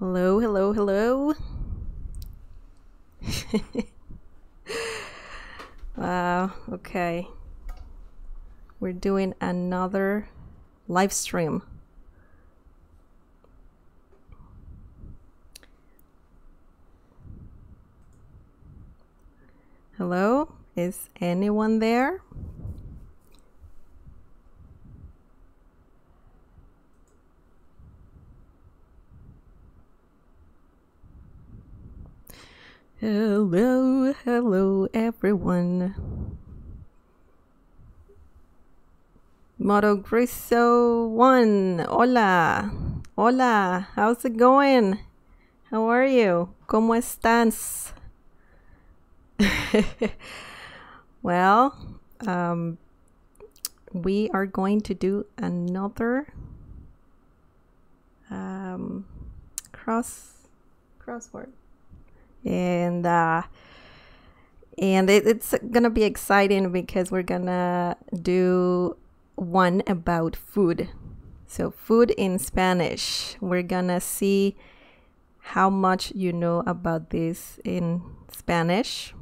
Hello, hello, hello. wow, okay. We're doing another live stream. Hello, is anyone there? Hello, hello, everyone. Moto Griso one. Hola, hola. How's it going? How are you? ¿Cómo estás? well, um, we are going to do another um, cross crossword and uh, and it, it's gonna be exciting because we're gonna do one about food. So food in Spanish. We're gonna see how much you know about this in Spanish,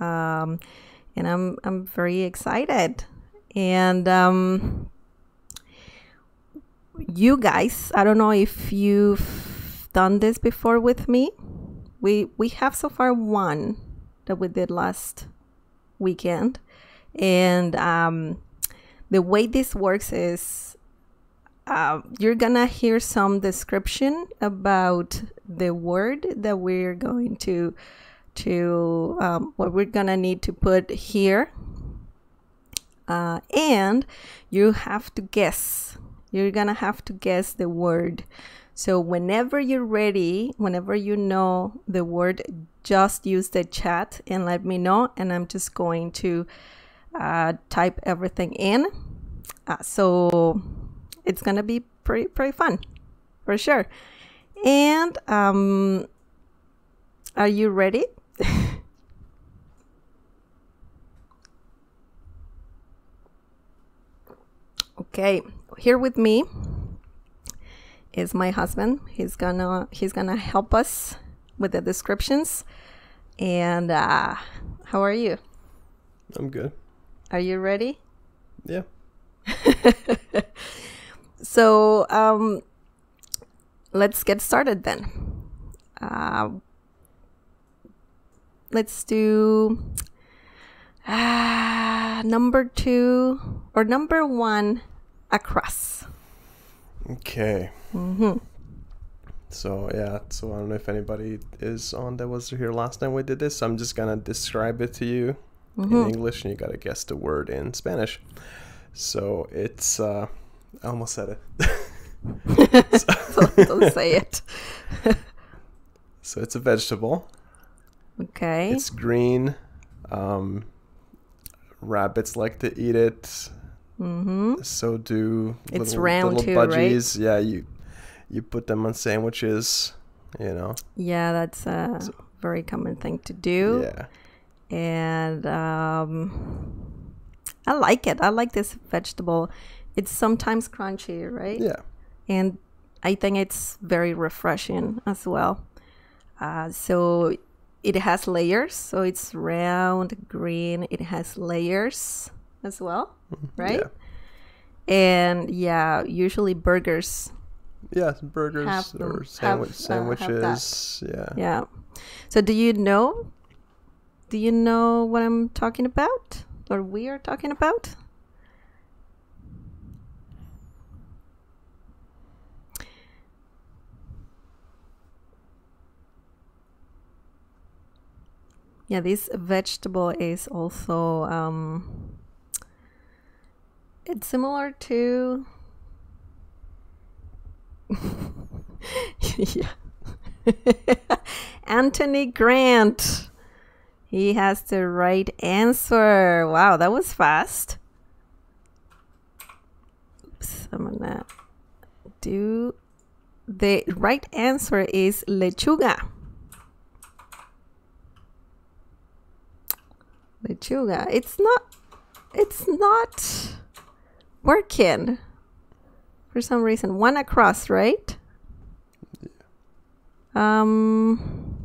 um, and I'm I'm very excited. And um, you guys, I don't know if you've done this before with me we we have so far one that we did last weekend. And um, the way this works is uh, you're gonna hear some description about the word that we're going to to um, what we're gonna need to put here. Uh, and you have to guess. You're gonna have to guess the word so whenever you're ready, whenever you know the word, just use the chat and let me know. And I'm just going to uh, type everything in. Uh, so it's gonna be pretty pretty fun, for sure. And um, are you ready? okay, here with me is my husband. He's gonna he's gonna help us with the descriptions. And uh, how are you? I'm good. Are you ready? Yeah. so um, let's get started then. Uh, let's do uh, number two or number one across. Okay. Mm-hmm. So yeah, so I don't know if anybody is on that was here last time we did this. I'm just gonna describe it to you Mm-hmm. in English, and you gotta guess the word in Spanish. So it's uh, I almost said it. so don't say it. so it's a vegetable. Okay. It's green. Um, rabbits like to eat it. Mm-hmm. So do It's little, round little too, right? budgies. Yeah, you you put them on sandwiches. You know. Yeah, that's a very common thing to do. Yeah. And um, I like it. I like this vegetable. It's sometimes crunchy, right? Yeah. And I think it's very refreshing as well. Uh, so it has layers. So it's round, green. It has layers as well, right? Yeah. And yeah, usually burgers. Yeah, burgers Have or sandwich, uh, have sandwiches. yeah. Yeah. So do you know? Do you know what I'm talking about? Or we are talking about? Yeah, this vegetable is also um, it's similar to yeah. Anthony Grant. He has the right answer. Wow, that was fast. Oops, I'm gonna do the right answer is lechuga. Lechuga. It's not it's not working for some reason. One across, right? Um,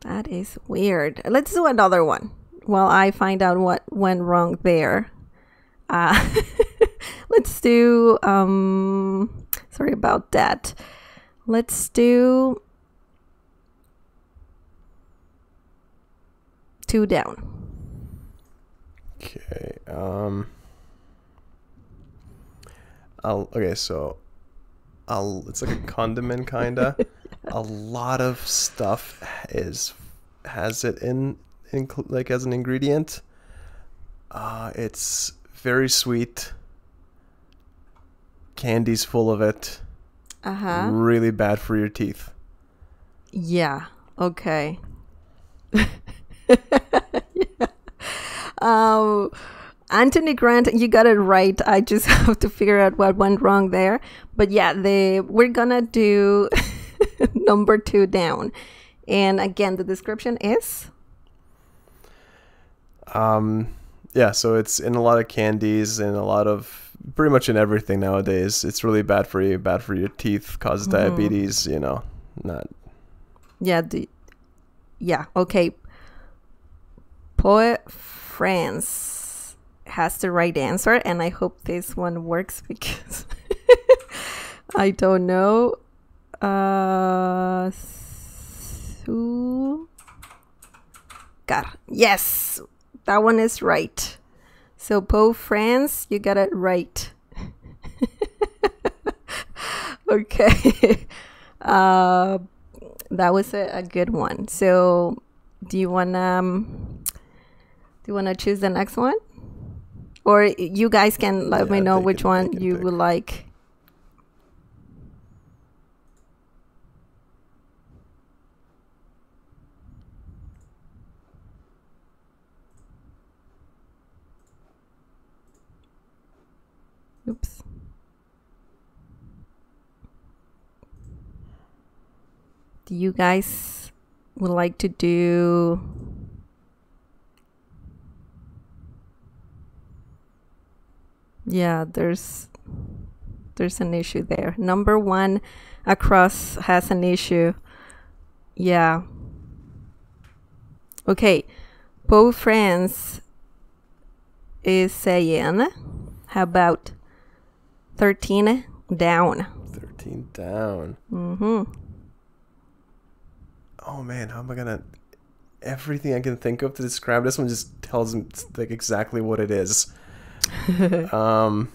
that is weird. Let's do another one while I find out what went wrong there. Uh, let's do. Um, sorry about that. Let's do two down. Okay. Um. I'll, okay, so I'll, it's like a condiment kinda. a lot of stuff is has it in, in like as an ingredient. Uh, it's very sweet. Candy's full of it. Uh huh. Really bad for your teeth. Yeah. Okay. yeah. Um, Anthony Grant, you got it right. I just have to figure out what went wrong there. But yeah, the we're gonna do number two down. And again, the description is um yeah, so it's in a lot of candies and a lot of pretty much in everything nowadays. It's really bad for you, bad for your teeth, causes mm-hmm. diabetes, you know. Not Yeah, the yeah, okay. Poet France has the right answer, and I hope this one works because I don't know. Uh, Got yes, that one is right. So Poe France, you got it right. okay. Uh, that was a, a, good one. So, do you wanna um, do you wanna choose the next one, or you guys can let yeah, me know which one you pick. would like? Oops. Do you guys would like to do Yeah, there's there's an issue there. Number 1 across has an issue. Yeah. Okay. Poe France is saying how about 13 down. 13 down. Mm-hmm. Oh man, how am I gonna everything I can think of to describe this one just tells like exactly what it is. um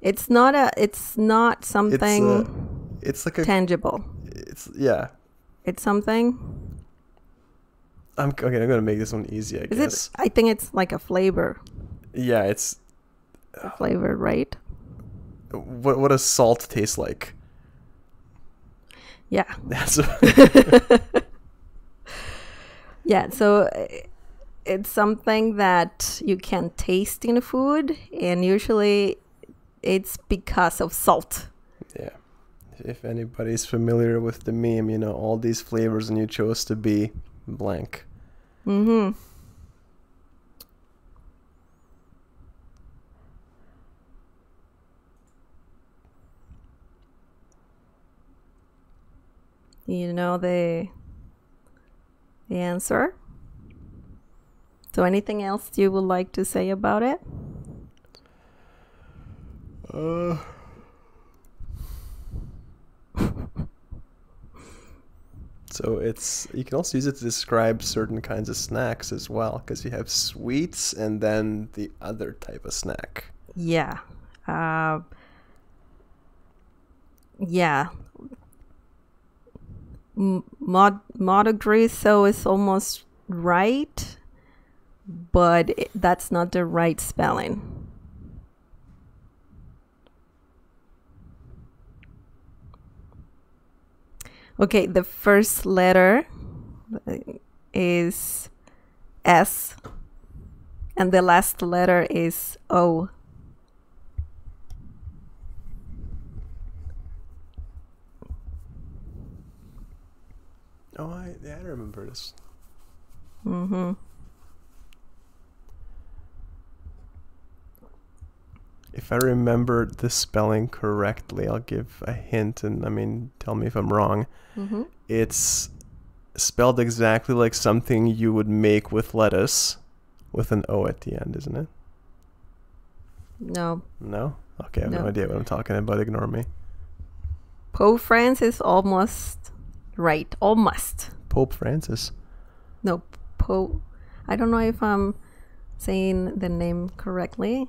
It's not a it's not something it's, a, it's like a tangible. It's yeah. It's something I'm okay. I'm gonna make this one easy. I Is guess. it? I think it's like a flavor. Yeah, it's a flavor, right? What what does salt taste like? Yeah. That's. yeah. So it's something that you can taste in food, and usually it's because of salt. Yeah. If anybody's familiar with the meme, you know all these flavors, and you chose to be blank. Mm-hmm. You know the the answer? So anything else you would like to say about it? Uh So it's you can also use it to describe certain kinds of snacks as well, because you have sweets and then the other type of snack. Yeah. Uh, yeah. Mod Montgriso is almost right, but it, that's not the right spelling. Okay, the first letter uh, is S, and the last letter is O. Oh, I, yeah, I remember this. Mm-hmm. If I remember the spelling correctly, I'll give a hint, and I mean, tell me if I'm wrong. Mm-hmm. It's spelled exactly like something you would make with lettuce, with an O at the end, isn't it? No. No. Okay, I have no, No. idea what I'm talking about. Ignore me. Pope France is almost right. Almost. Pope Francis. No, Pope. I don't know if I'm saying the name correctly.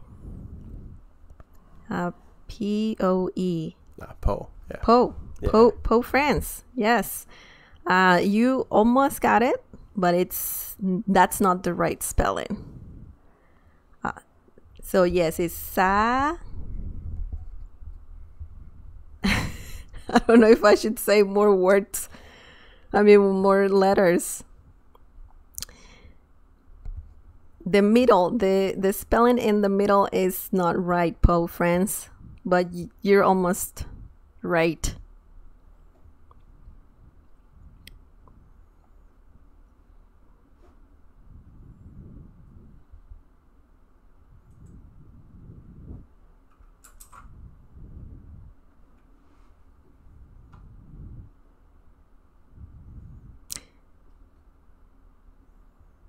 Uh, P O E. Ah, Poe. Yeah. Poe. Yeah. Poe. Poe France. Yes. Uh, you almost got it, but it's that's not the right spelling. Uh, so yes, it's sa. I don't know if I should say more words. I mean, more letters. The middle, the the spelling in the middle is not right, Poe friends, but you're almost right.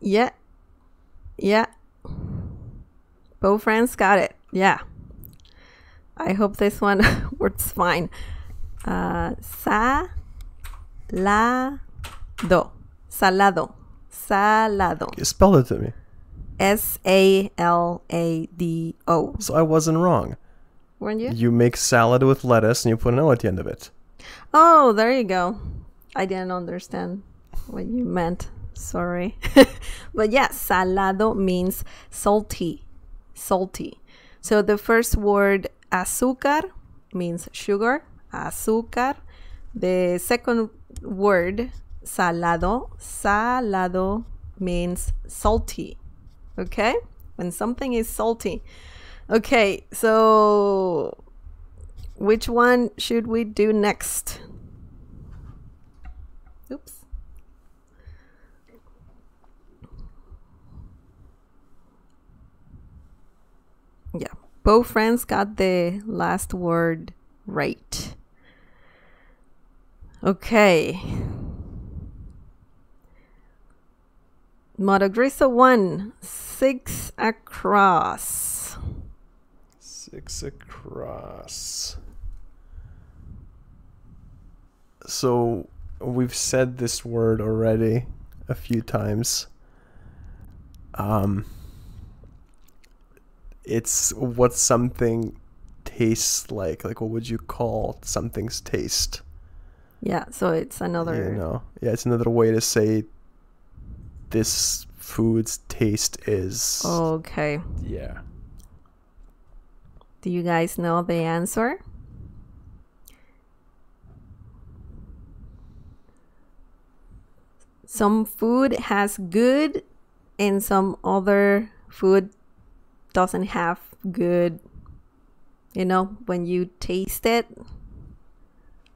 Yeah. Yeah. Bo friends got it. Yeah. I hope this one works fine. Uh, sa la do. Salado. Salado. You spelled it to me, S A L A D O. so I wasn't wrong. Weren't you? You make salad with lettuce and you put an O at the end of it. Oh, there you go. I didn't understand what you meant. Sorry. but yes, salado means salty. Salty. So the first word azúcar means sugar. Azúcar. The second word salado. Salado means salty. Okay? When something is salty. Okay, so which one should we do next? Oops. Yeah, both friends got the last word right. Okay. Monogriso one, six across. Six across. So we've said this word already a few times. Um it's what something tastes like. Like what would you call something's taste? Yeah, so it's another. You know. Yeah, it's another way to say this food's taste is Okay. yeah. Do you guys know the answer? Some food has good and some other food doesn't have good. You know, when you taste it,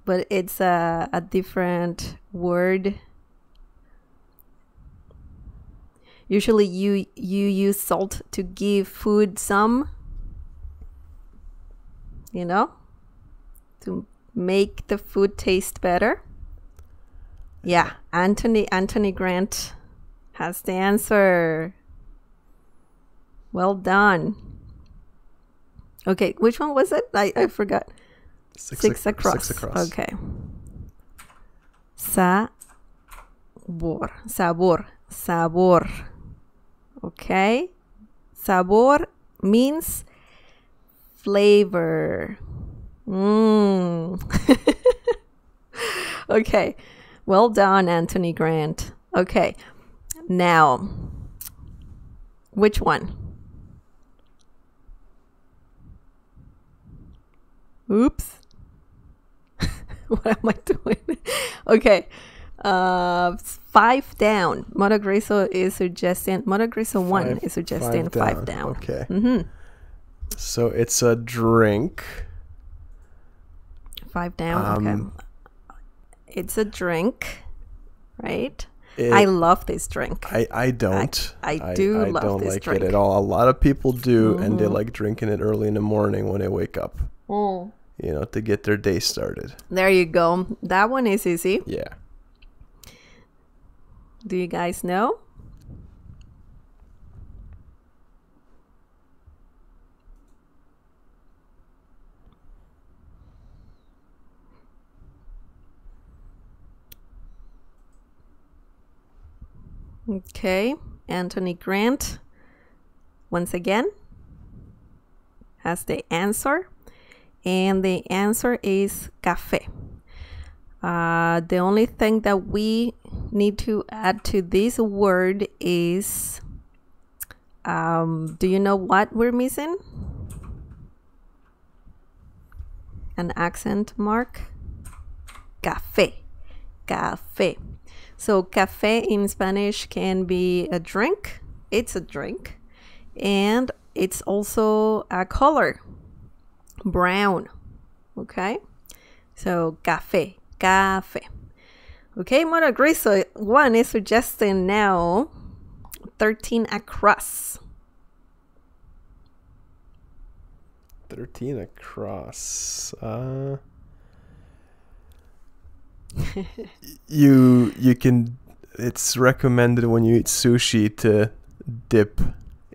but it's a, a different word. Usually you you use salt to give food some you know, to make the food taste better. Yeah, Anthony Anthony Grant has the answer. Well done. Okay, which one was it? I, I forgot. Six, ac- across. Six across. Okay. Sabor. Sabor. Sabor. Okay. Sabor means flavor. Mm. okay. Well done, Anthony Grant. Okay. Now, which one? Oops. what am I doing? okay. Uh, five down. Monogriso is suggesting. Monogriso one Five- is suggesting five down. Okay. Mm-hmm. So it's a drink. Five down. Um, okay. It's a drink, right? It- I love this drink. I, I don't. I do I love don't this like drink. it at all. A lot of people do, and Mm-hmm. they like drinking it early in the morning when they wake up. Oh. You know, to get their day started. There you go. That one is easy. Yeah. Do you guys know? Okay, Anthony Grant once again has the answer, and the answer is cafe. Uh, the only thing that we need to add to this word is um, do you know what we're missing? An accent mark. Cafe. Cafe. So, cafe in Spanish can be a drink, it's a drink, and it's also a color brown. Okay? So, cafe, cafe. Okay, Mono Griso, one is suggesting now 13 across. 13 across. Uh, you you can it's recommended when you eat sushi to dip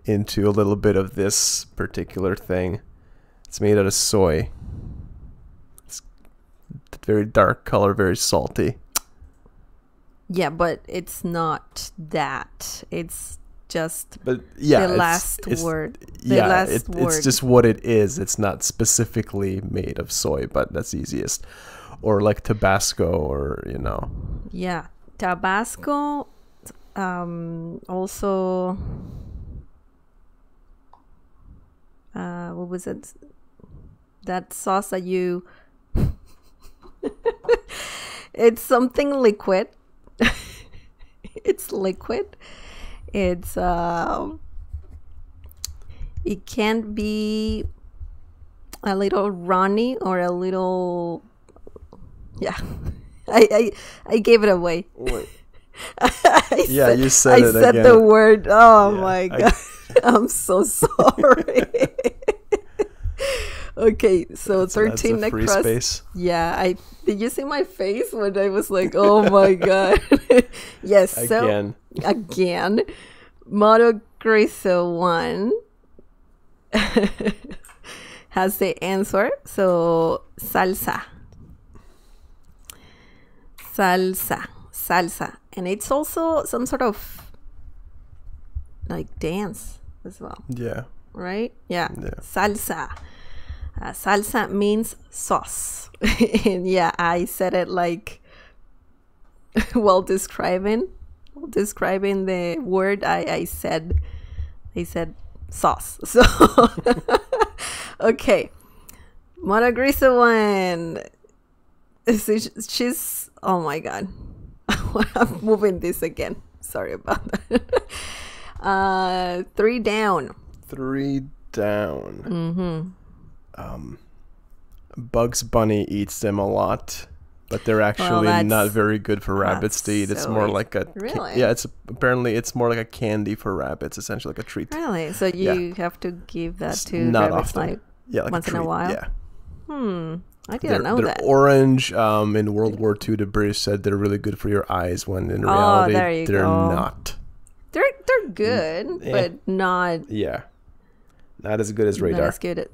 into a little bit of this particular thing. It's made out of soy. It's very dark color, very salty. Yeah, but it's not that. It's just But yeah, the it's- last it's- word. The yeah, last it, word. it's just what it is. It's not specifically made of soy, but that's easiest. Or like Tabasco, or you know, Yeah, Tabasco. Um, also, uh, what was it? That sauce that you. it's something liquid. it's liquid. It's um. It can be a little runny or a little. Yeah, I I, I gave it away. I Yeah, said, you said I it said again. the word. Oh Yeah, my I- god, I'm so sorry. Okay, so that's thirteen a free space. Yeah, I did. You see my face when I was like, "Oh my god!" yes. So Again, again, Moto Griso one has the answer. So salsa, salsa, salsa, and it's also some sort of like dance as well, yeah, right? Yeah, Yeah. salsa. Uh, salsa means sauce, and yeah, I said it like while describing while describing the word I, I said I said sauce. So okay. Monagrisa one. So she's oh my god. I'm moving this again. Sorry about that. uh three down. three down. Mm-hmm. Um, Bugs Bunny eats them a lot, but they're actually that's- not very good for rabbits to eat. It's so more like a Really? yeah. It's apparently it's more like a candy for rabbits, essentially like a treat. Really? So you have to give that It's to not rabbits often. like Yeah, like once a in a while? Yeah, hmm. I they're, didn't know they're that. orange. Um, in World War II, the British said they're really good for your eyes, when in Oh, reality you they're go. not. They're they're good, eh. but not Yeah, not as good as not radar. as good at,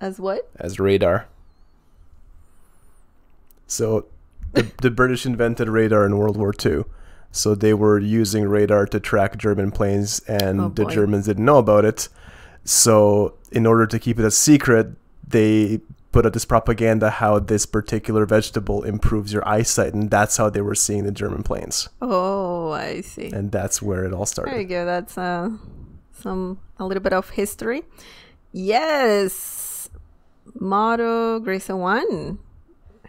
as what? as radar. So the, the British invented radar in World War II. So they were using radar to track German planes, and Oh, the boy. Germans didn't know about it. So, in order to keep it a secret, they put out this propaganda how this particular vegetable improves your eyesight, and that's how they were seeing the German planes. Oh, I see. And that's where it all started. There you go. That's uh, some a little bit of history. Yes, Motto Grayson one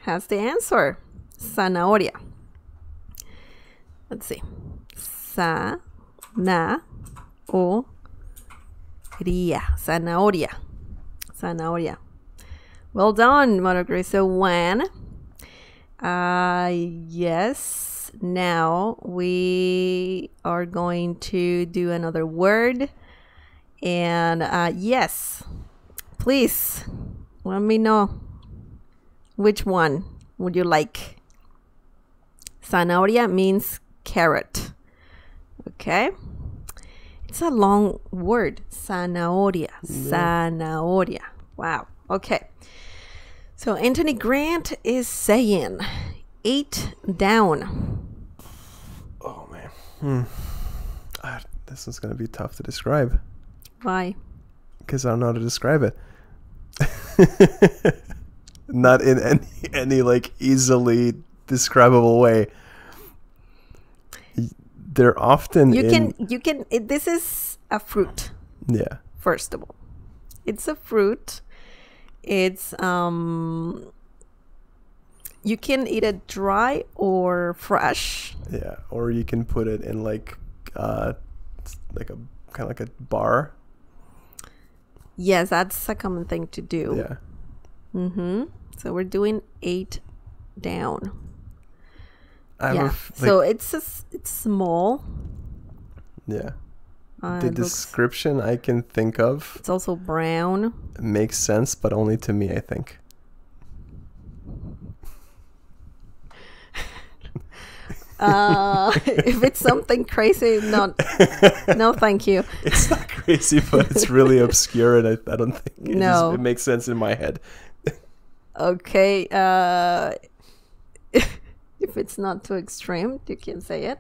has the answer. Zanahoria. Let's see. Sa na o ria. Zanahoria. Zanahoria. Well done, Motto Grayson one. Uh, yes. now we are going to do another word. And uh, yes, please let me know which one would you like. Zanahoria means carrot. Okay? It's a long word. Zanahoria. Zanahoria. Wow. Okay. So Anthony Grant is saying eight down. Oh man. Hmm. Ah, this is gonna be tough to describe Why? because I don't know how to describe it. Not in any any like easily describable way. They're often You in, can you can it, this is a fruit yeah first of all. It's a fruit. It's um you can eat it dry or fresh. yeah or you can put it in like uh like a kind of like a bar Yes, that's a common thing to do. yeah Mm-hmm. So we're doing eight down. I yeah. f- so like- it's a it's small. yeah Uh, the it looks- description I can think of it's also brown. makes sense but only to me I think Uh, if it's something crazy, no, no, thank you. it's not crazy but it's really obscure and I, I don't think it, just- No. it makes sense in my head Okay. Uh, if it's not too extreme, you can say it.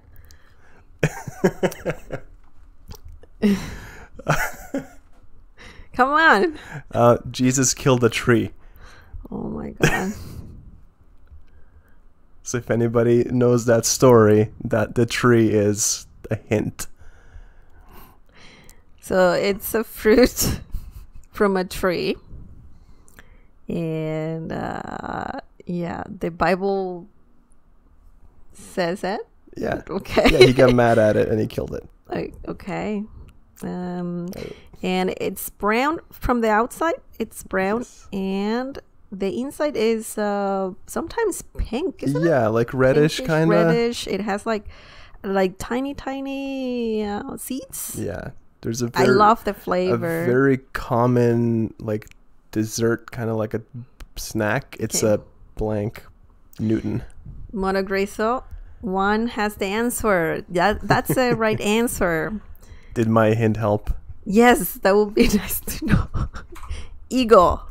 Come on. uh, Jesus killed a tree Oh my god. So if anybody knows that story, that the tree is a hint. So it's a fruit from a tree. And uh, yeah, the Bible says it. Yeah. Okay. Yeah, he got mad at it and he killed it. Like, okay. Um, and it's brown from the outside. It's brown, Yes. and the inside is uh, sometimes pink. Isn't it? Yeah, like reddish kind of. reddish. It has like like tiny, tiny uh, seeds. Yeah. There's a I very, love the a flavor. very common like dessert kind of like a snack. It's Okay. a blank Newton. Monogreso. One has the answer. That that's the right answer. Did my hint help? Yes, that would be nice to know. Higo.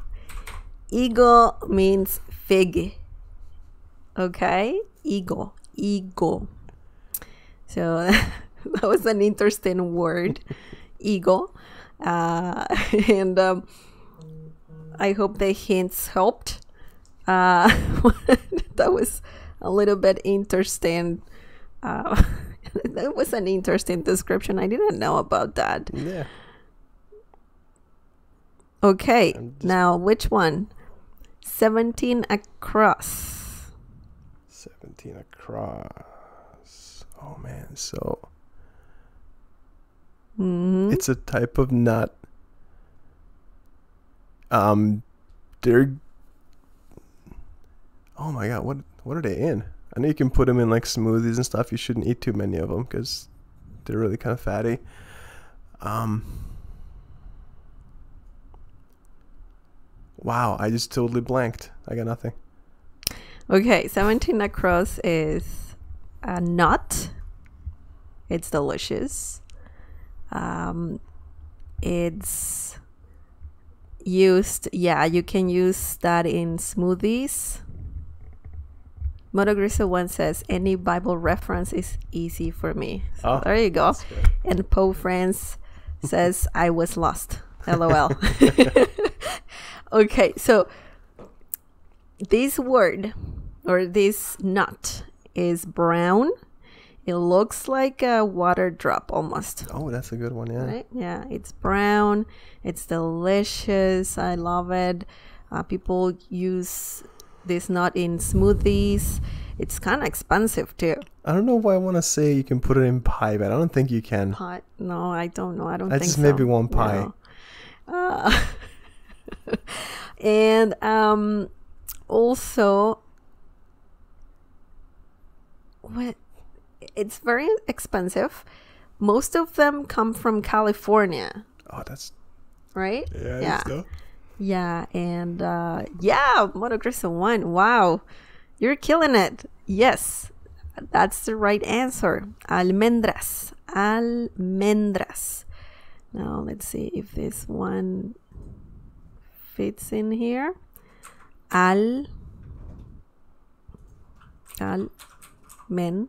Higo means fig. Okay? Higo. Higo. So that was an interesting word. Higo. Uh, and um, I hope the hints helped. Uh, that was a little bit interesting. Uh, that was an interesting description. I didn't know about that. Yeah. Okay, now which one? 17 across. 17 across. Oh man, so hmm it's a type of nut. Um, they're. Oh my god, what what are they in? I know you can put them in like smoothies and stuff. You shouldn't eat too many of them because they're really kind of fatty. Um. Wow, I just totally blanked. I got nothing. Okay, 17 across is a nut. It's delicious. Um, it's used, yeah, you can use that in smoothies. Monogriso one says, any Bible reference is easy for me. So Oh, there you go. And Poe France says, I was lost. LOL. okay, so this word or this nut is brown. It looks like a water drop almost. Oh, that's a good one. Yeah. Right? Yeah, it's brown. It's delicious. I love it. Uh, people use this nut in smoothies. It's kind of expensive too. I don't know why I want to say you can put it in pie, but I don't think you can. Pie? No, I don't know. I don't I think just so. maybe one pie. No. Uh, and um, also, what it's very expensive. Most of them come from California, Oh, that's right? yeah. Yeah. Yeah, and uh, yeah, Moto Cristo one. Wow, you're killing it. Yes, that's the right answer. Almendras. Almendras. Now let's see if this one fits in here. Al. Almendras.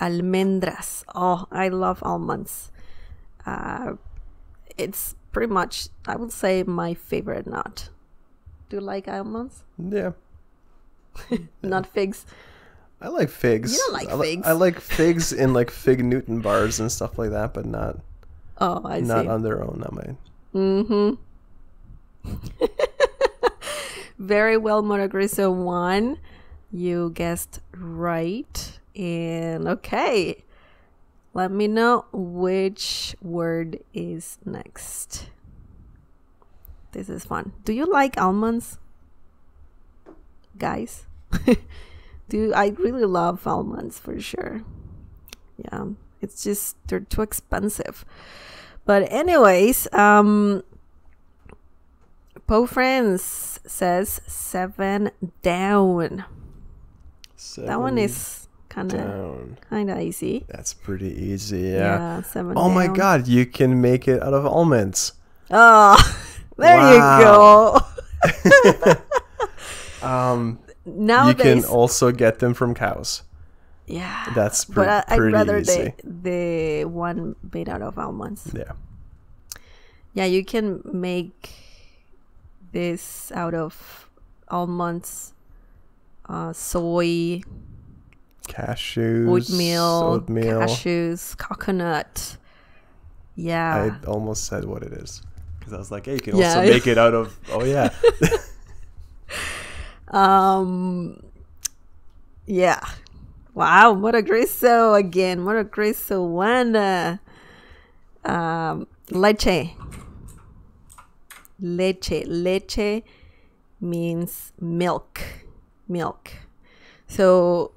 Almendras. Oh, I love almonds. Uh, it's pretty much, I would say, my favorite nut. Do you like almonds? Yeah. Not figs. I like figs. You don't like I li- figs. I like figs in like fig Newton bars and stuff like that, but not Oh, I not see. on their own. Not my. Mm-hmm. Very well, Monogriso one. You guessed right. And okay. Let me know which word is next. This is fun. Do you like almonds? Guys? Do I really love almonds for sure. Yeah. It's just they're too expensive. But anyways, um Po Friends says seven down. that one is kind of kind of easy. That's pretty easy. Yeah. seven. Oh my god, you can make it out of almonds. Oh, there Wow. you go. Um, now you can also get them from cows. Yeah. That's pre- but I, I'd rather easy. the the one made out of almonds. Yeah. Yeah, you can make this out of almonds, uh, soy, Cashews. oatmeal, oatmeal. cashews, coconut. Yeah. I almost said what it is because I was like, hey, you can Yeah, also make it out of. Oh yeah. Um. Yeah. Wow. What a Griso again. What a Griso one. Uh, um. Leche. Leche. Leche means milk. Milk. So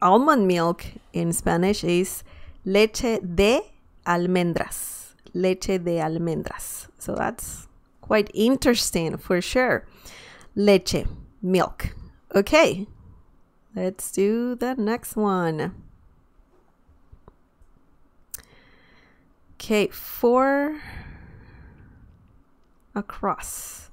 almond milk in Spanish is leche de almendras. Leche de almendras. So that's quite interesting for sure. Leche, milk. Okay, let's do the next one. Okay, four across.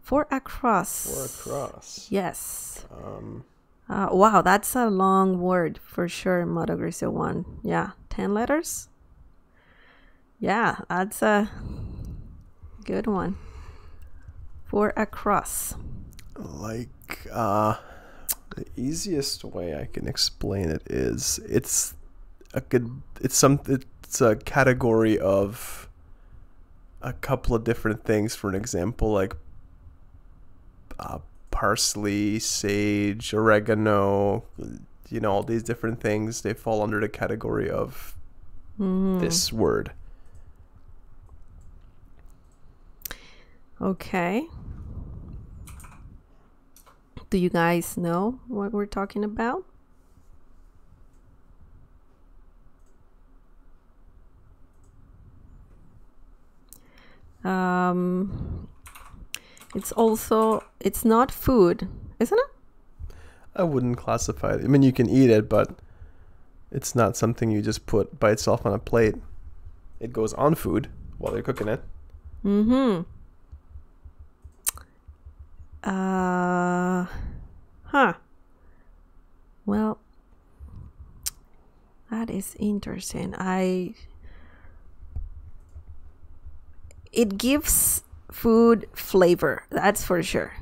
Four across. Four across. Yes. Um, Uh, wow, that's a long word for sure. Moto Griso one. Yeah, ten letters. Yeah, that's a good one. Four across. like uh, the easiest way I can explain it is it's a good. It's some. It's a category of a couple of different things. For an example, like uh, parsley, sage, oregano. You know, all these different things. They fall under the category of Mhm. this word. Okay. Do you guys know what we're talking about? Um, it's also it's not food, isn't it? I wouldn't classify it. I mean, you can eat it, but it's not something you just put by itself on a plate. It goes on food while you're cooking it. Mm-hmm. Uh, huh. Well, that is interesting. I. It gives food flavor. That's for sure.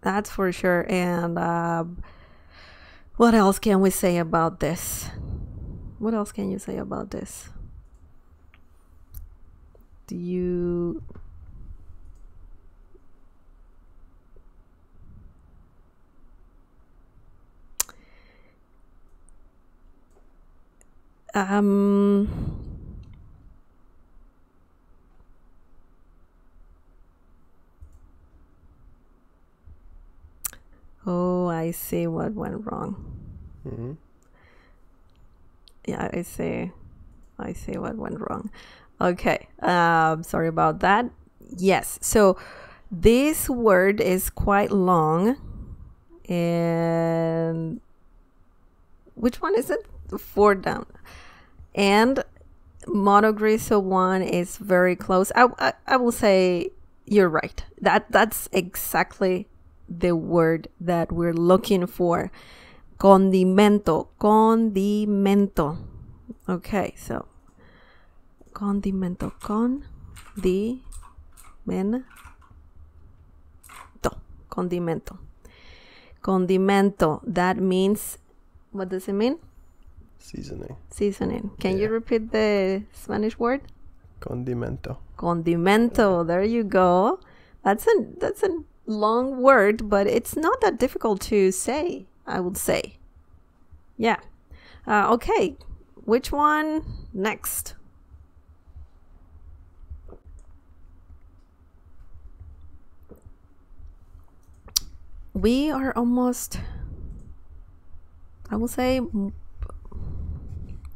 That's for sure. And uh, what else can we say about this? What else can you say about this? Do you um oh, I see what went wrong. hmm Yeah, I see. I see what went wrong. Okay. Um, sorry about that. Yes. So this word is quite long. And which one is it? Four down. And monogriso one is very close. I, I, I will say you're right. That that's exactly the word that we're looking for. Condimento. Condimento. Okay, so condimento. Condimento. Condimento. Condimento. That means, what does it mean? Seasoning. Seasoning. Can you repeat the Spanish word? Condimento. Condimento. There you go. That's a that's a long word, but it's not that difficult to say. I would say. Yeah. Uh, okay. Which one next? We are almost. I will say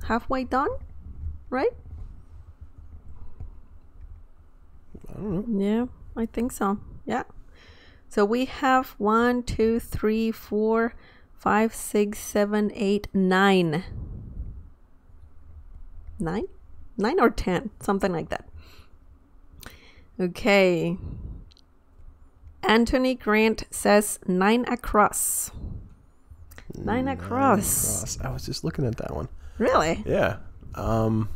halfway done, right? I. Yeah, I think so. Yeah. So we have one, two, three, four, five, six, seven, eight, nine. Nine? Nine or ten, something like that. Okay. Anthony Grant says nine across. Nine across. Cross. I was just looking at that one. Really? Yeah. Um.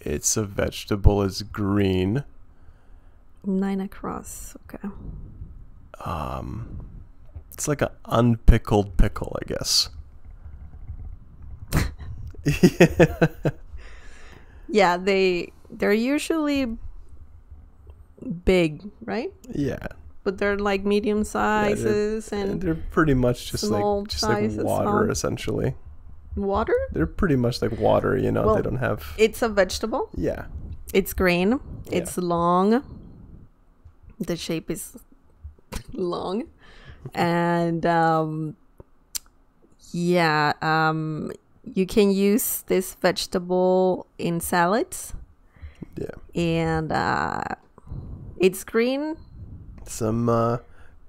It's a vegetable. It's green. Nine across. Okay. Um. It's like an unpickled pickle, I guess. yeah. Yeah, they they're usually big, right? Yeah. But they're like medium sizes And and they're pretty much just like just like water, well. essentially. water. They're pretty much like water. You know, Well, they don't have. It's a vegetable. Yeah. It's green. It's long. The shape is long, and um, yeah, um, you can use this vegetable in salads, Yeah. and uh, it's green Some uh,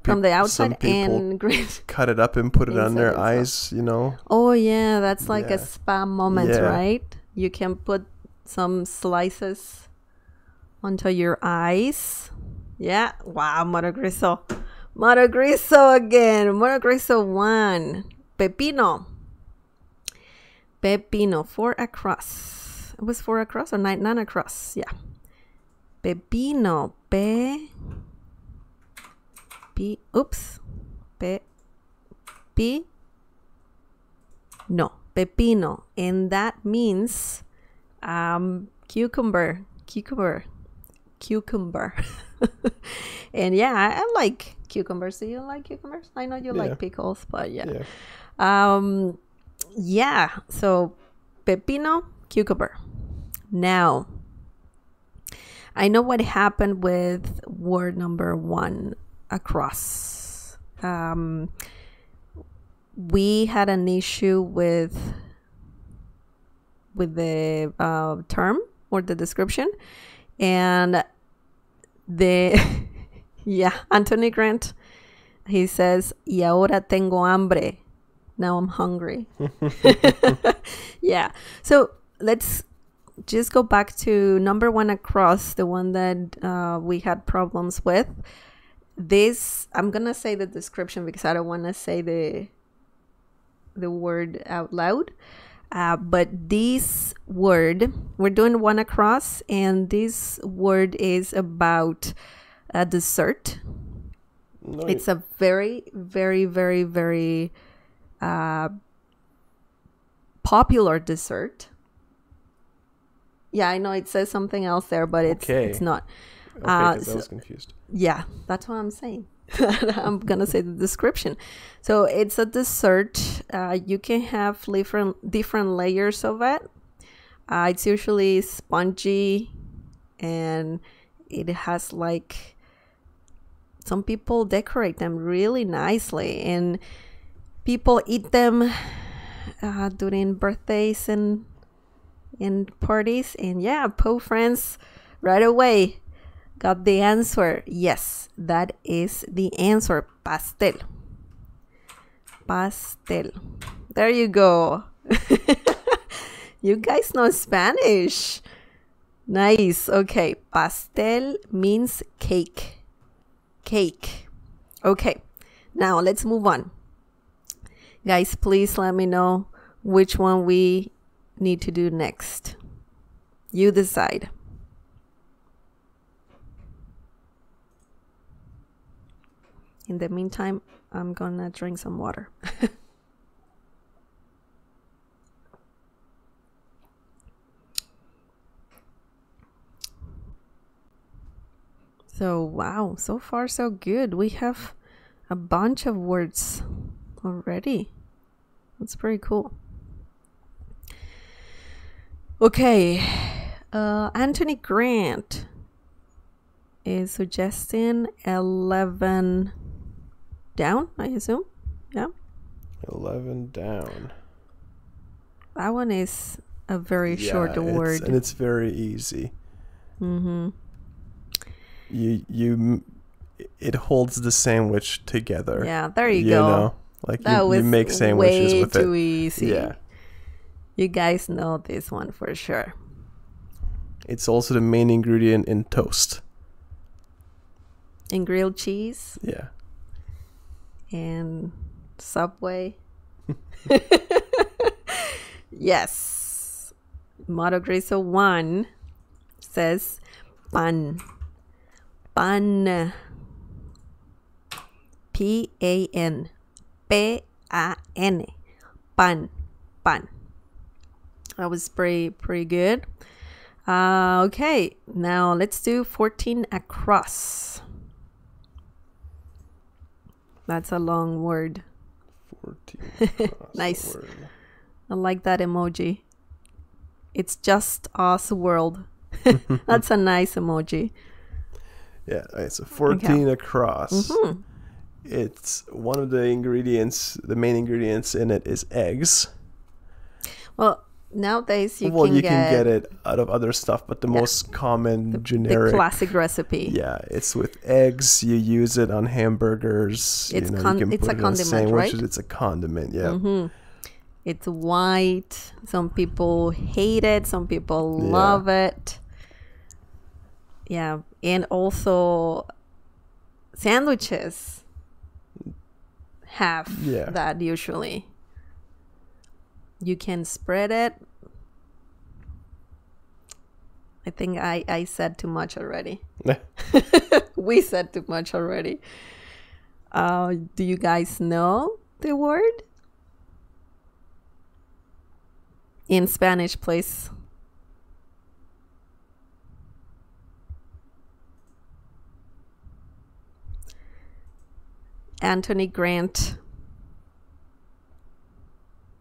from the outside and green. cut it up and put it on their eyes. You know. Oh yeah, that's like a Yeah. spa moment, Yeah. right? You can put some slices onto your eyes. Yeah. Wow, Monogriso. Monogriso again. Monogriso one. Pepino. Pepino. Four across. It was four across or nine, nine across. Yeah. Pepino. Pe. P. Oops. Pe. P. No, pepino, and that means um, cucumber, cucumber, cucumber. and yeah, I, I like cucumbers. Do you like cucumbers? I know you Yeah. like pickles, but yeah. Yeah. Um, yeah. So pepino, cucumber. Now, I know what happened with word number one across. Um, we had an issue with with the uh, term or the description, and the yeah, Anthony Grant. He says, "Y ahora tengo hambre." Now I'm hungry. yeah. So let's just go back to number one across, the one that uh, we had problems with. This I'm gonna say the description because I don't want to say the the word out loud. Uh, but this word, we're doing one across, and this word is about a dessert. No, It's a very, very, very, very uh, popular dessert. Yeah, I know it says something else there, but it's Okay. it's not. okay, uh, I was confused. Yeah, that's what I'm saying. I'm gonna say the description. So it's a dessert. Uh, you can have different different layers of it. Uh, it's usually spongy, and it has like some people decorate them really nicely and people eat them uh, during birthdays and and parties and yeah Poe France right away got the answer. Yes that is the answer. Pastel. Pastel. There you go. You guys know spanish. Nice. Okay. Pastel means cake. Cake. Okay. Now let's move on. Guys please let me know which one we need to do next. You decide in the meantime i'm gonna drink some water. So wow so far so good. We have a bunch of words already. That's pretty cool. Okay uh, anthony grant is suggesting 11 down i assume yeah 11 down. that one is a very Yeah, short it's- word And it's very easy. mm-hmm You you it holds the sandwich together. yeah there you, go. you go know, like that you, was you make sandwiches way with too it. easy Yeah, you guys know this one for sure it's also the main ingredient in toast. and grilled cheese Yeah, and Subway. yes. Moto Griso 1 says pan. Pan. P A N. P A N. Pan. Pan. That was pretty pretty good. Uh, okay, now let's do 14 across. That's a long word. fourteen. Nice. word. I like that emoji. It's just us world. That's a nice emoji. Yeah, okay, so fourteen across. Mhm. It's one of the ingredients. The main ingredients in it is eggs. Well, nowadays you well, can you get, can get it out of other stuff, but the most common the generic. classic recipe. Yeah, it's with eggs. You use it on hamburgers. It's you know, con- you can it's a it condiment, sandwiches. right? It's a condiment. Yeah. Mhm. It's white. Some people hate it. Some people Yeah. love it. Yeah, and also sandwiches have Yeah. that usually. You can spread it. I think I, I said too much already. we said too much already. Uh, do you guys know the word? In Spanish, please. Anthony Grant.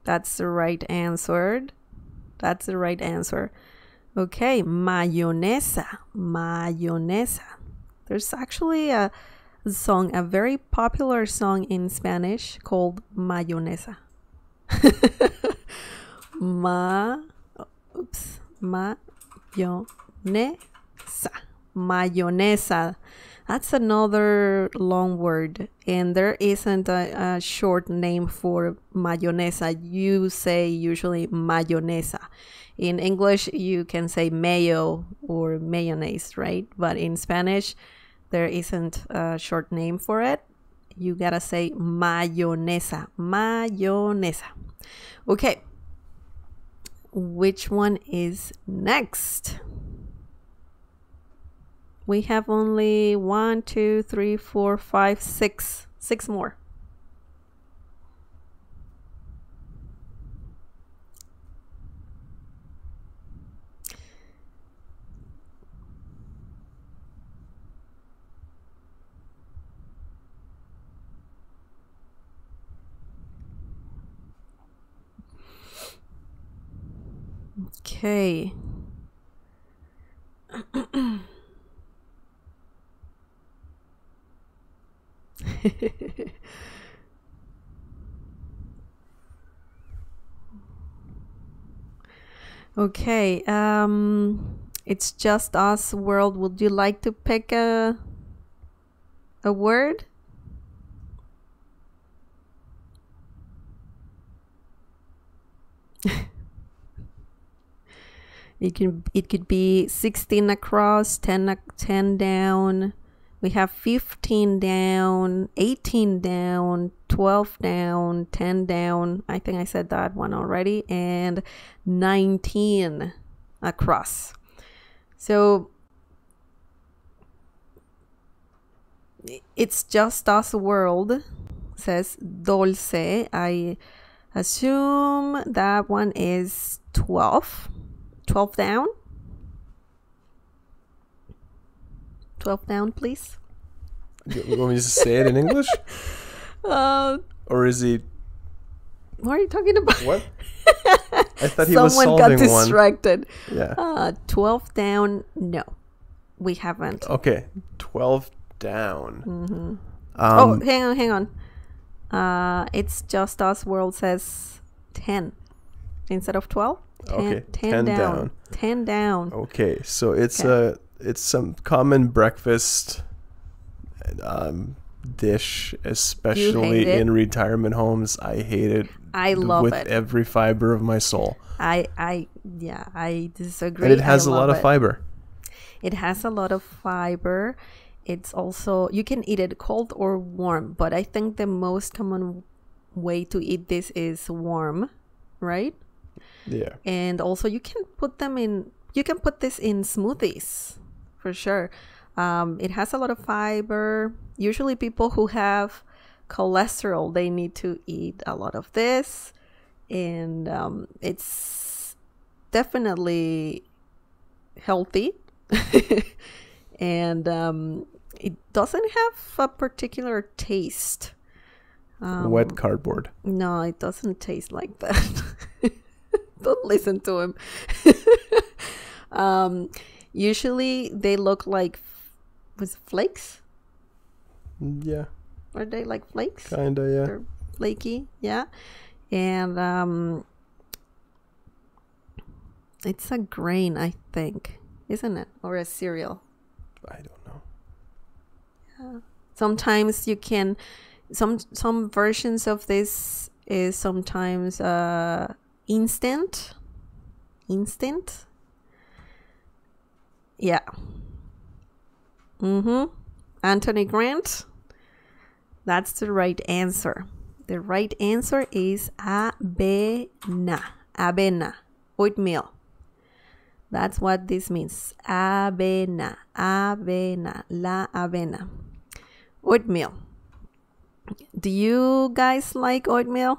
That's the right answer. That's the right answer. Okay, mayonesa. Mayonesa. There's actually a song, a very popular song in Spanish called Mayonesa. Ma, oops, mayonesa. Mayonesa. That's another long word, and there isn't a, a short name for mayonesa. You say usually mayonesa. In English, you can say mayo or mayonnaise, right? But in Spanish, there isn't a short name for it. You gotta say mayonesa. Mayonesa. Okay. Which one is next? We have only one, two, three, four, five, six, six more. Okay. okay. Um, it's just us world. Would you like to pick a a word? it can it could be 16 across 10 10 down we have 15 down 18 down 12 down 10 down. I think i said that one already. And 19 across. So it's just us world says dulce i assume that one is 12 12 down 12 down please You want me to say it in English? uh Or is he. what are you talking about What? I thought he was someone got solving one. distracted Yeah. uh 12 down no we haven't Okay. 12 down. hmm Um, oh hang on hang on uh it's just us world says 10 instead of 12 10, Okay, 10, 10 down. down. 10 down Okay, so it's Okay. a it's some common breakfast um, dish, especially in retirement homes. I hate it i love it. with it every fiber of my soul, i i yeah i disagree and it has a lot of it. fiber. It has a lot of fiber. It's also you can eat it cold or warm, but I think the most common way to eat this is warm, right? Yeah, And also you can put them in you can put this in smoothies for sure. Um, it has a lot of fiber. Usually people who have cholesterol they need to eat a lot of this and um, it's definitely healthy and um, it doesn't have a particular taste um, wet cardboard. no it doesn't taste like that don't listen to him um, usually they look like was flakes? Yeah, are they like flakes? Kinda. Yeah, they're flaky yeah. And um it's a grain i think isn't it? Or a cereal? I don't know. Yeah. Sometimes you can some some versions of this is sometimes uh instant. Instant yeah. Mm-hmm. Anthony grant? That's the right answer. The right answer is avena avena oatmeal. That's what this means. Avena avena la avena oatmeal. Do you guys like oatmeal?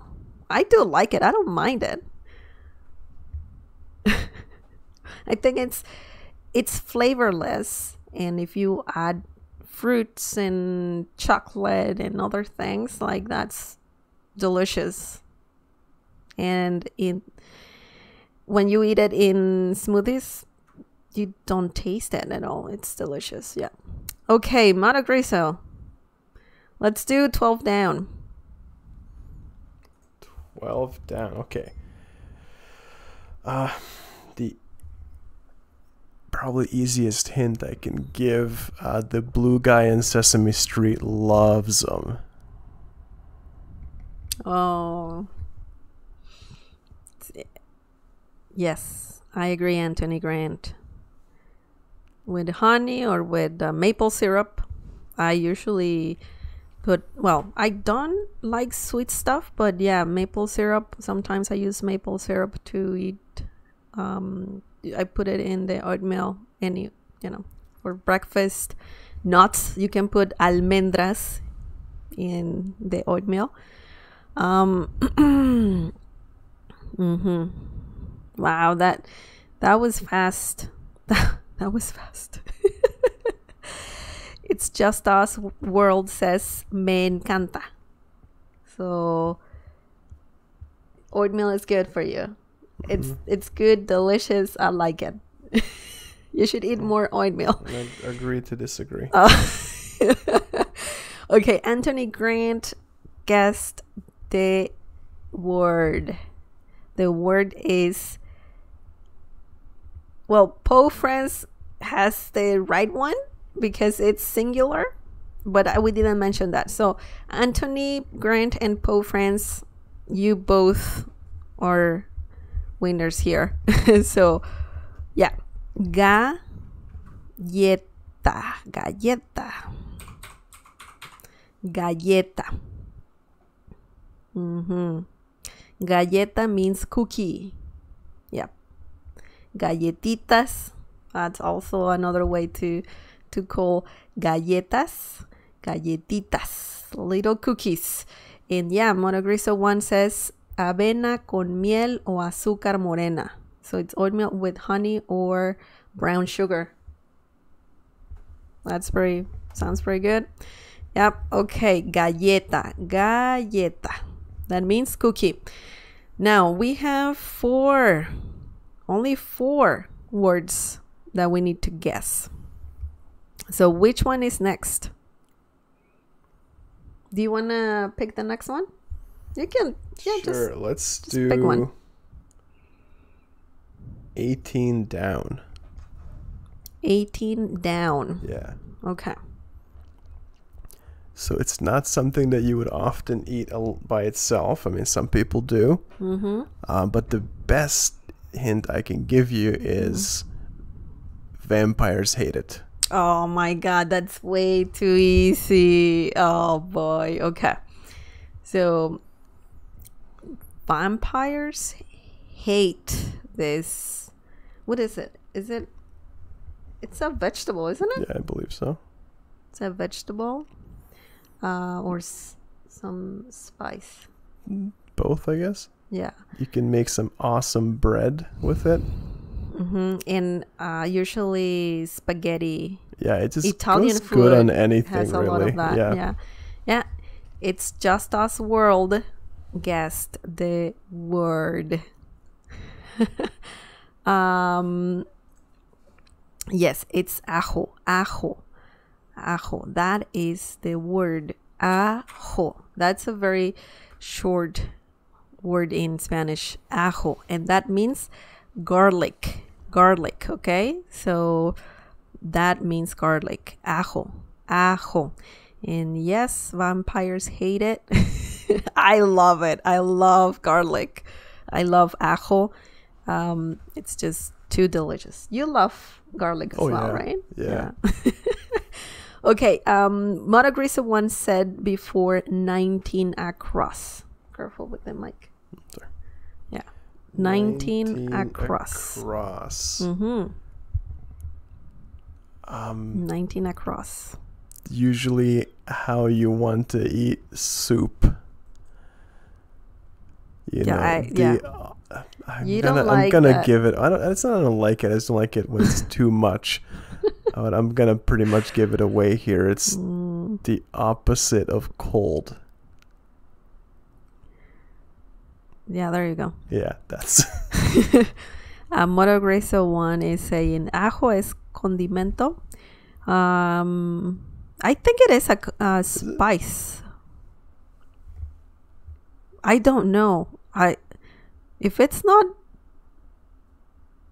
I do like it. I don't mind it. I think it's it's flavorless and if you add fruits and chocolate and other things like that's delicious. And in when you eat it in smoothies, you don't taste it at all. It's delicious. Yeah. Okay, Mato Griso. Let's do 12 down. 12 down. Okay. Uh probably easiest hint I can give uh, the blue guy in Sesame Street loves them. Oh. Yes, I agree, Anthony Grant. With honey or with uh, maple syrup, I usually put, well, I don't like sweet stuff, but yeah, maple syrup. Sometimes I use maple syrup to eat. Um, I put it in the oatmeal, any, you know, for breakfast. Nuts, you can put almendras in the oatmeal. Um, mm-hmm. Wow, that that was fast. that was fast. it's just us world says me encanta. So oatmeal is good for you. It's it's good, delicious. I like it. you should eat more oatmeal. I agree to disagree. Uh, okay, Anthony Grant guessed the word. The word is well, Poe France has the right one because it's singular, but I, we didn't mention that. So Anthony Grant and Poe France, you both are winners here. so yeah, galleta, galleta, galleta. Mm-hmm. Galleta means cookie. Yep. Galletitas. That's also another way to to call galletas. Galletitas. Little cookies. And yeah, Monogriso one says avena con miel o azúcar morena. So it's oatmeal with honey or brown sugar. That's pretty sounds pretty good. Yep. Okay. Galleta. Galleta. That means cookie. Now we have four, only four words that we need to guess. So which one is next? Do you want to pick the next one? You can. Yeah, sure. just let's just pick one. 18 down. 18 down. Yeah. Okay. So it's not something that you would often eat by itself. I mean, some people do. Mm-hmm. Uh, but the best hint I can give you is vampires hate it. Oh my god, that's way too easy. Oh boy. Okay. So vampires hate this. What is it? Is it It's a vegetable, isn't it? Yeah, I believe so. It's a vegetable uh or s- some spice. Both, I guess. Yeah. You can make some awesome bread with it. Mhm. And uh usually spaghetti Yeah, it just Italian goes food good on anything, has a really. lot of that. yeah. Yeah. yeah. It's just us world guessed the word. um yes, it's ajo. Ajo. Ajo. That is the word. Ajo. That's a very short word in Spanish. Ajo. And that means garlic. Garlic, okay? So that means garlic. Ajo. Ajo. And yes, vampires hate it. I love it. I love garlic. I love ajo. Um, it's just too delicious. You love garlic as Oh, well, yeah. right? Yeah. okay. Um, Monogrisa once said before 19 across. Careful with the mic. Sorry. Yeah. 19, across. across. Mm-hmm. Um, 19 across. usually how you want to eat soup. You Yeah, know, I- the, yeah. uh, I'm You don't gonna, I'm gonna that. give it. I don't. It's not. I don't like it. I just don't like it when it's too much. But I'm gonna pretty much give it away here. It's Mm, the opposite of cold. yeah, there you go. Yeah, that's Uh, Motograso one is saying ajo es condimento. Um, I think it is a spice. I don't know. I if it's not,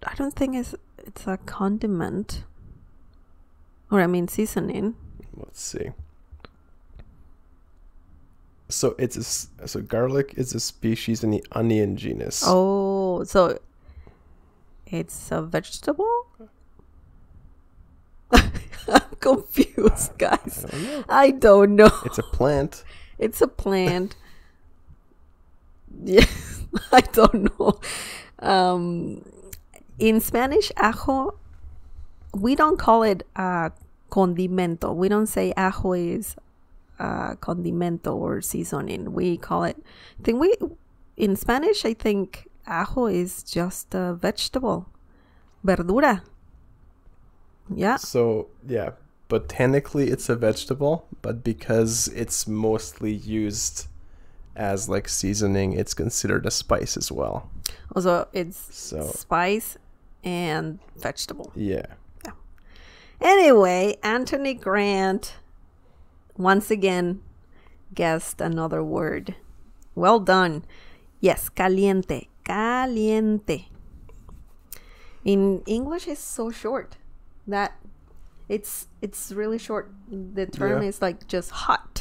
I don't think it's it's a condiment. Or I mean seasoning. Let's see. So it's a, so garlic is a species in the onion genus. Oh, so it's a vegetable. I'm confused, guys. I don't know. I don't know. It's a plant. It's a plant. Yeah, I don't know. Um, in Spanish, ajo, we don't call it uh, condimento. We don't say ajo is uh, condimento or seasoning. We call it. I think we in Spanish. I think ajo is just a vegetable, verdura. Yeah. So yeah, botanically it's a vegetable, but because it's mostly used as like seasoning, it's considered a spice as well. Also, it's So spice and vegetable. yeah, Anyway, Anthony Grant once again guessed another word. Well done. Yes, caliente. Caliente. In English it's so short that it's it's really short. The term Yeah. is like just hot.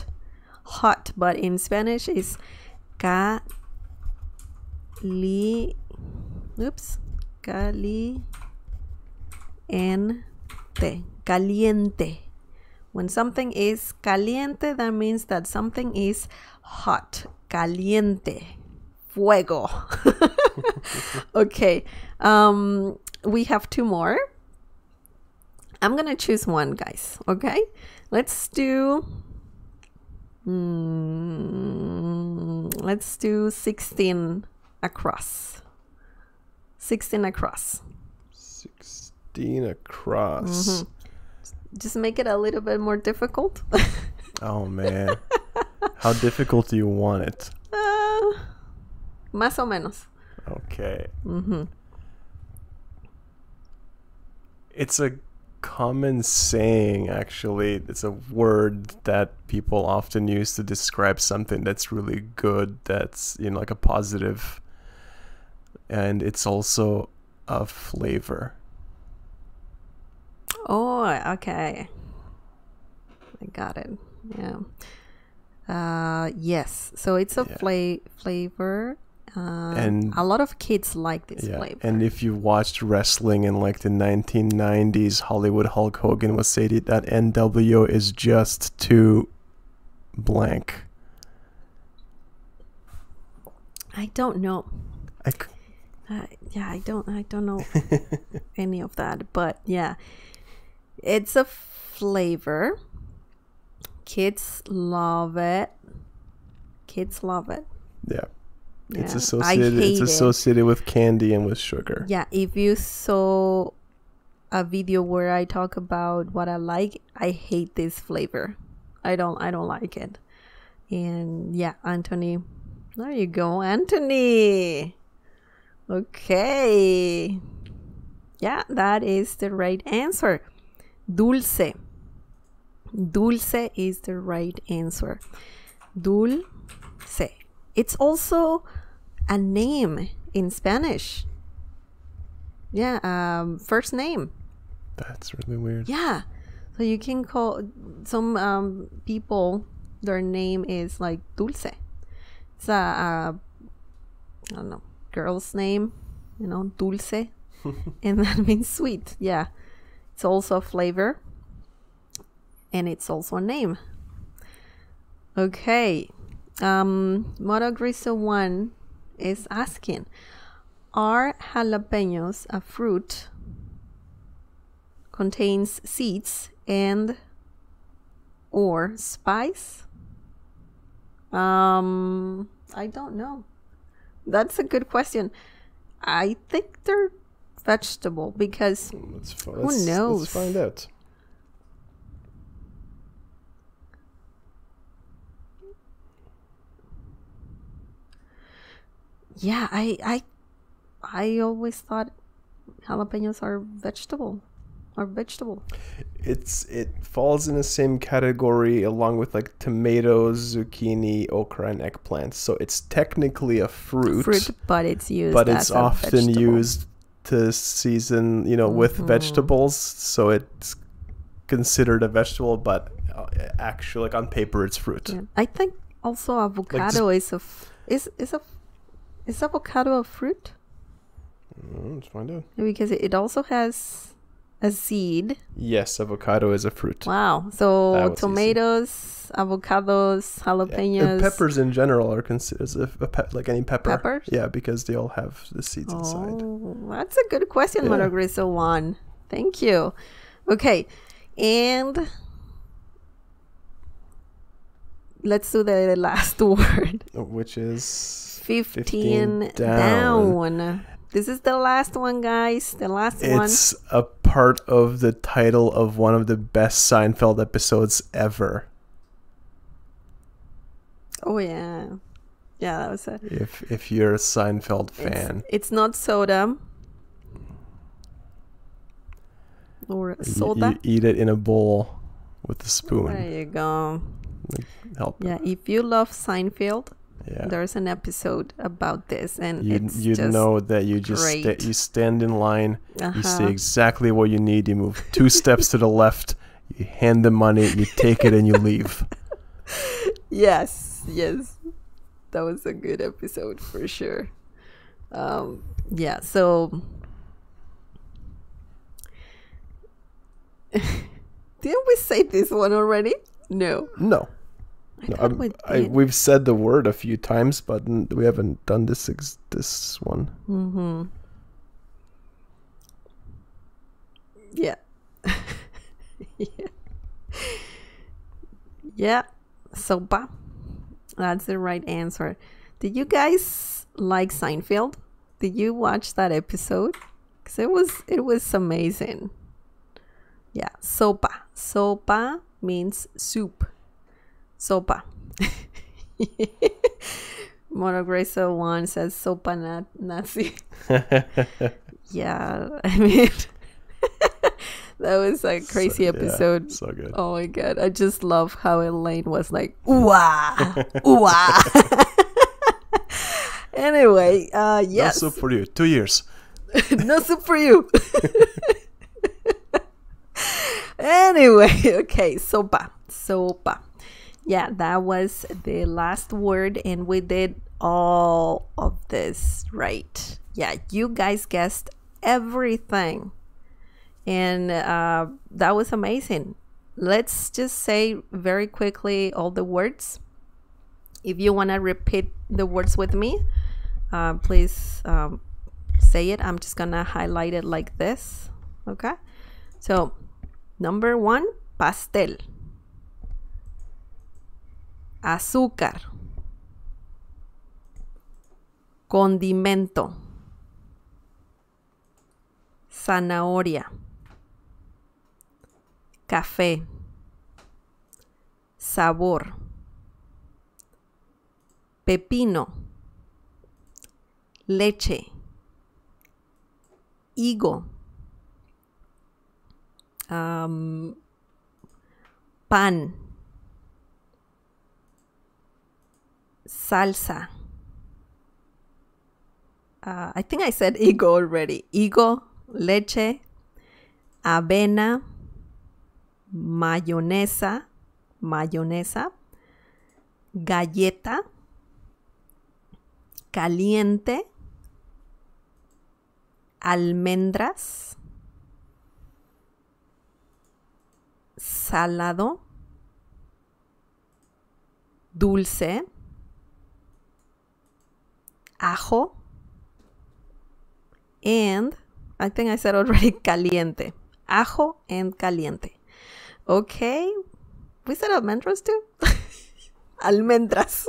Hot, but in Spanish is cali oops. Caliente. Caliente. When something is caliente, that means that something is hot. Caliente. Fuego. okay. Um, we have two more. I'm to choose one, guys. Okay. Let's do. Mm, let's do 16 across. 16 across. 16 across. Just make it a little bit more difficult. Oh man. How difficult do you want it? Uh, más o menos. Okay. Mm-hmm. It's a common saying, actually. It's a word that people often use to describe something that's really good, that's, you know, like a. And it's also a flavor. Oh, okay. I got it. Yeah. Uh, yes. So it's a Yeah. fla- flavor. Uh, And- a lot of kids like this Yeah. flavor. And if you watched wrestling in like the 1990s, Hollywood Hulk Hogan was saying that NWO is just too blank. I don't know. I c- Uh, yeah, I don't. I don't know any of that. But yeah, it's a flavor. Kids love it. Kids love it. yeah. It's associated it's it. associated with candy and with sugar. Yeah, if you saw a video where I talk about what I like, I hate this flavor. I don't I don't like it. And yeah, Anthony. There you go, Anthony. Okay. Yeah, that is the right answer. Dulce. Dulce is the right answer. Dulce. It's also a name in Spanish. Yeah, um, first name. That's really weird. Yeah. So you can call some um, people, their name is like Dulce. It's a, a I don't know, girl's name, you know, Dulce. and that means sweet. Yeah. It's also a flavor. And it's also a name. Okay. Um, Moto Griso 1 is asking Are jalapenos a fruit? Contains seeds and or spice? Um, I don't know. That's a good question. I think they're vegetable because Let's, fi- let's, knows? Let's find out. Yeah, I I I always thought jalapenos are vegetable. Are vegetable. It's it falls in the same category along with like tomatoes, zucchini, okra, and eggplants. So it's technically a fruit, Fruit, but it's used but it's often used to season, you know, with Mhm. vegetables. So it's considered a vegetable, but uh, actually, like on paper, it's fruit. Yeah. I think also avocado is a f- is is a is avocado a fruit Mm, let's find out. because it, also has a seed. Yes, avocado is a fruit. Wow. So was easy. tomatoes, avocados, Yeah, jalapenos. And peppers in general are considered a, a pe- like any pepper. Peppers? Yeah, because they all have the seeds inside. Oh, that's a good question, Yeah. Mono Griso one. Thank you. Okay, and let's do the last word. Which is 15, 15 down. down. This is the last one, guys. The last one. It's a part of the title of one of the best Seinfeld episodes ever. Oh yeah, yeah. That was it. If if you're a Seinfeld fan, It's, it's not soda or soda. you eat it in a bowl with a spoon. There you go. help. Yeah, if you love Seinfeld, Yeah. there's an episode about this, and You you know that you just sta- you stand in line. You say uh-huh. exactly what you need. You move two steps to the left. You hand the money. You take it and you leave. yes, yes, that was a good episode for sure. Um, yeah, so didn't we say this one already? No, No. I No, I'm- we I, did. we've said the word a few times, but we haven't done this this one. Mm-hmm. Yeah. yeah. Yeah. Sopa. That's the right answer. Did you guys like Seinfeld? Did you watch that episode? Cause it was it was amazing. Yeah, sopa. Sopa means soup. Sopa. Monogreso one says sopa na- nazi. Yeah, I mean, that was a crazy So- yeah, episode. so good. Oh my god, I just love how Elaine was like, ooh ah, ooh ah. anyway, uh, yes, Also for you, two years. no soup for you. anyway, okay, sopa, sopa. Yeah, that was the last word, and we did all of this right. Yeah, you guys guessed everything, and uh, that was amazing. Let's just say very quickly all the words. If you want to repeat the words with me, uh, please um, say it. I'm just gonna highlight it like this. Okay. So, number one, pastel. Azúcar. Condimento. Zanahoria. Café. Sabor. Pepino. Leche higo, pan, salsa. Uh, I think I said higo already. Higo, leche, avena, mayonesa, mayonesa, galleta, caliente, almendras, salado, dulce, ajo, and I think I said already caliente. Ajo and caliente. Okay. We said almendras too? almendras.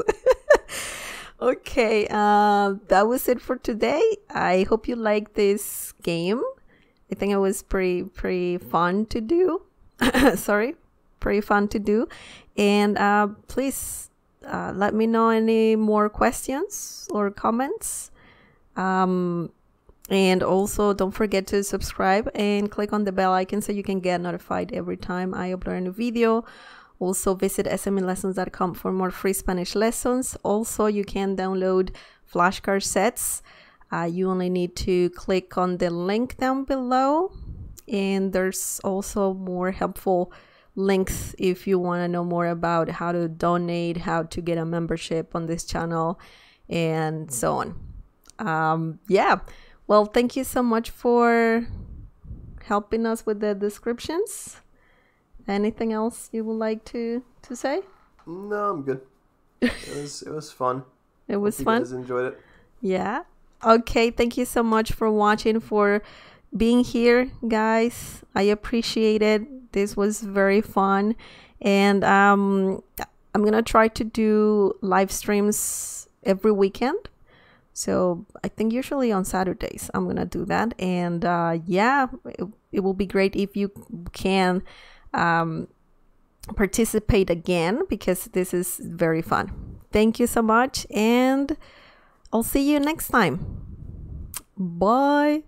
okay, uh, that was it for today. I hope you liked this game. I think it was pretty pretty fun to do. Sorry, pretty fun to do. And uh, please uh, let me know any more questions or comments. Um, and also, don't forget to subscribe and click on the bell icon so you can get notified every time I upload a new video. Also, visit smelessons.com for more free Spanish lessons. Also, you can download flashcard sets. Uh, you only need to click on the link down below, and there's also more helpful links if you want to know more about how to donate, how to get a membership on this channel, and so on. Um, yeah. Well, thank you so much for helping us with the descriptions. Anything else you would like to to say? No, I'm good. It was it was fun. It was Hope you fun. guys enjoyed it. Yeah. Okay, thank you so much for watching for being here, guys. I appreciate it. This was very fun. And um I'm going to try to do live streams every weekend. So I think usually on Saturdays I'm gonna do that, and uh, yeah, it, it will be great if you can um, participate again because this is very fun. Thank you so much, and I'll see you next time. Bye.